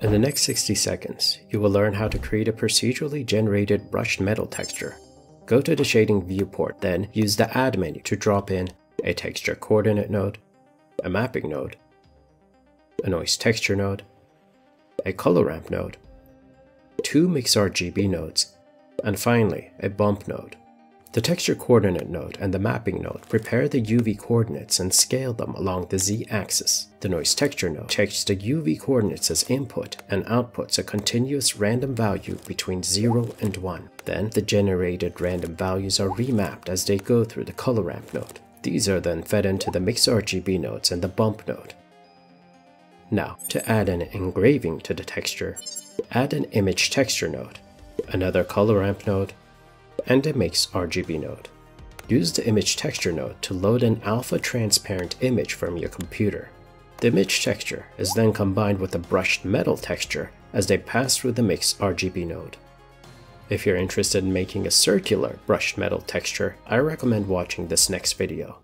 In the next 60 seconds, you will learn how to create a procedurally generated brushed metal texture. Go to the shading viewport, then use the add menu to drop in a texture coordinate node, a mapping node, a noise texture node, a color ramp node, two mix RGB nodes, and finally a bump node. The texture coordinate node and the mapping node prepare the UV coordinates and scale them along the z-axis. The noise texture node takes the UV coordinates as input and outputs a continuous random value between 0 and 1. Then the generated random values are remapped as they go through the color ramp node. These are then fed into the mix RGB nodes and the bump node. Now, to add an engraving to the texture, add an image texture node, another color ramp node, and a mix RGB node. Use the image texture node to load an alpha transparent image from your computer. The image texture is then combined with the brushed metal texture as they pass through the mix RGB node. If you're interested in making a circular brushed metal texture, I recommend watching this next video.